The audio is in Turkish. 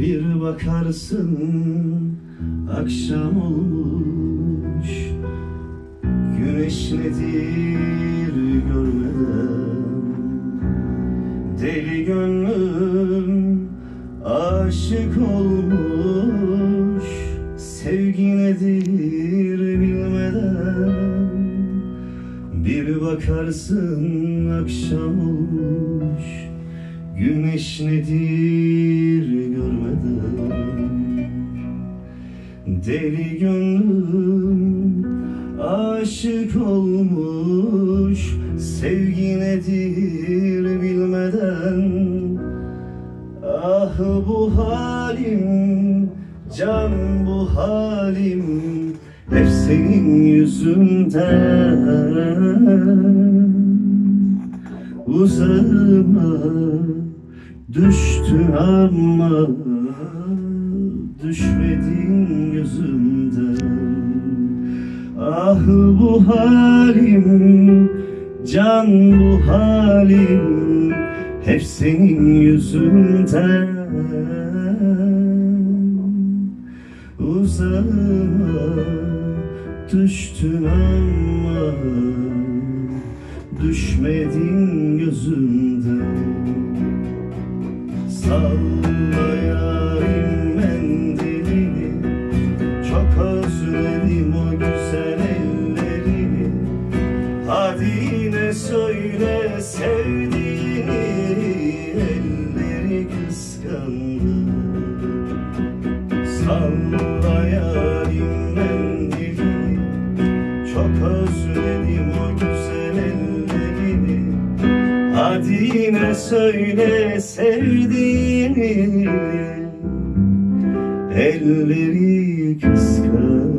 Bir bakarsın akşam olmuş. Güneş nedir görmeden? Deli gönlüm aşık olmuş. Sevgi nedir bilmeden? Bir bakarsın akşam olmuş. Güneş nedir Deli gönlüm aşık olmuş Sevgi nedir bilmeden. Ah bu halim, can bu halim Hep senin yüzünden. Uzağıma düştün ama Düşmedin gözümden. Ah bu halim, can bu halim Hep senin yüzünden. Uzağıma düştün ama Düşmedin gözümden. Sallayayım söyle sevdiğini Elleri kıskandı. Sallayayım mendilini Çok özledim o güzel ellerini. Hadi yine söyle sevdiğini. Elleri kıskandı